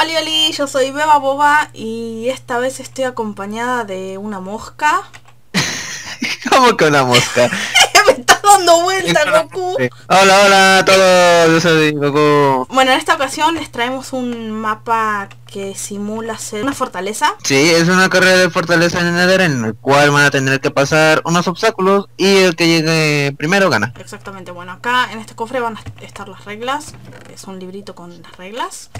Hola, hola, yo soy Beba Boba y esta vez estoy acompañada de una mosca. ¿Cómo que una mosca? Dando vuelta, Goku. Hola, hola a todos, yo soy Goku. Bueno, en esta ocasión les traemos un mapa que simula ser una fortaleza. Sí, es una carrera de fortaleza en el en el cual van a tener que pasar unos obstáculos y el que llegue primero gana. Exactamente, bueno, acá en este cofre van a estar las reglas. Es un librito con las reglas.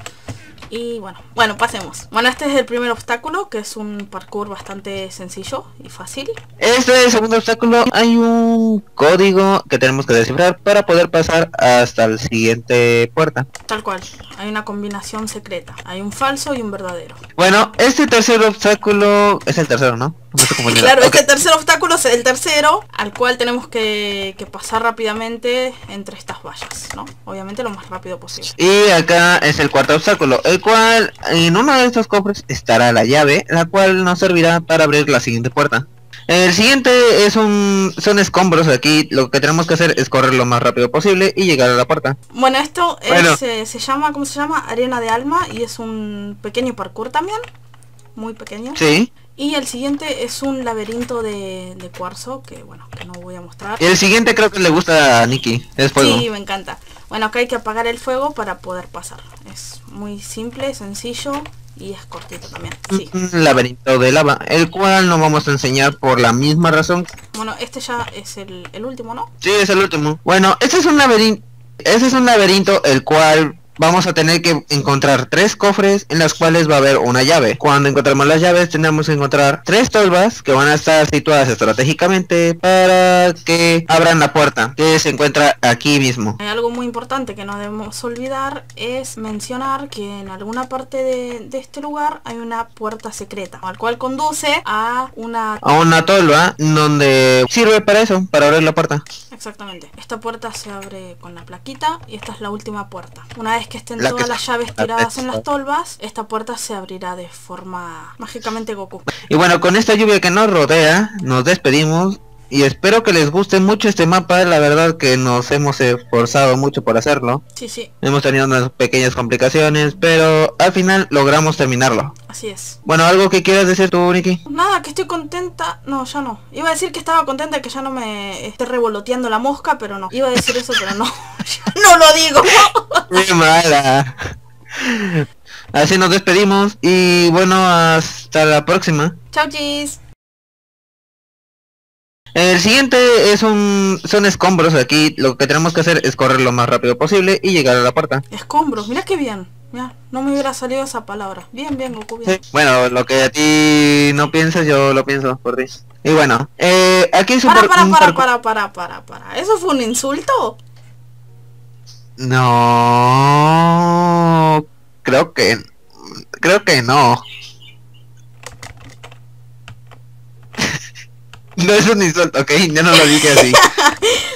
Y bueno, bueno, pasemos. Bueno, este es el primer obstáculo, que es un parkour bastante sencillo y fácil. Este es el segundo obstáculo, hay un código que tenemos que descifrar para poder pasar hasta la siguiente puerta. Tal cual, hay una combinación secreta. Hay un falso y un verdadero. Bueno, este tercer obstáculo es el tercero, ¿no? Claro, Ok. este tercer obstáculo es el tercero, al cual tenemos que, que pasar rápidamente entre estas vallas, ¿no? Obviamente lo más rápido posible. Y acá es el cuarto obstáculo, el cual en uno de estos cofres estará la llave, la cual nos servirá para abrir la siguiente puerta. El siguiente es un son escombros aquí, lo que tenemos que hacer es correr lo más rápido posible y llegar a la puerta. Bueno, esto es, Bueno. eh, se llama, ¿cómo se llama? Arena de alma y es un pequeño parkour también, muy pequeño. Sí. Y el siguiente es un laberinto de, de cuarzo, que bueno, que no voy a mostrar. Y el siguiente creo que le gusta a Nikki, es fuego. Sí, me encanta. Bueno, acá hay que apagar el fuego para poder pasar. Es muy simple, sencillo y es cortito también. Sí. Un laberinto de lava, el cual no vamos a enseñar por la misma razón. Bueno, este ya es el, el último, ¿no? Sí, es el último. Bueno, este es un laberinto, este es un laberinto el cual vamos a tener que encontrar tres cofres en las cuales va a haber una llave. Cuando encontramos las llaves tenemos que encontrar tres tolvas que van a estar situadas estratégicamente para que abran la puerta que se encuentra aquí mismo. Hay algo muy importante que no debemos olvidar es mencionar que en alguna parte de, de este lugar hay una puerta secreta, al cual conduce a una... A una tolva donde sirve para eso, para abrir la puerta. Exactamente. Esta puerta se abre con la plaquita y esta es la última puerta. Una vez que estén La que todas las llaves tiradas en las tolvas, esta puerta se abrirá de forma mágicamente Goku. Y bueno, con esta lluvia que nos rodea, nos despedimos. Y espero que les guste mucho este mapa, la verdad que nos hemos esforzado mucho por hacerlo. Sí, sí, Hemos tenido unas pequeñas complicaciones, pero al final logramos terminarlo. así es. Bueno, ¿algo que quieras decir tú, Nikki? Nada, que estoy contenta. No, ya no. Iba a decir que estaba contenta que ya no me esté revoloteando la mosca, pero no. Iba a decir eso, pero no. No lo digo. Muy mala. Así nos despedimos y bueno, hasta la próxima. Chau, chis. El siguiente es un son escombros aquí, lo que tenemos que hacer es correr lo más rápido posible y llegar a la puerta. Escombros, mira qué bien. Mira, no me hubiera salido esa palabra. Bien, bien, Goku, bien. Bueno, lo que a ti no piensas, yo lo pienso por ti. Y bueno, eh, aquí es un Para, par- para, un para, para, para, para, para. ¿Eso fue un insulto? No, creo que, creo que no. No es un insulto, ok, yo no lo dije así.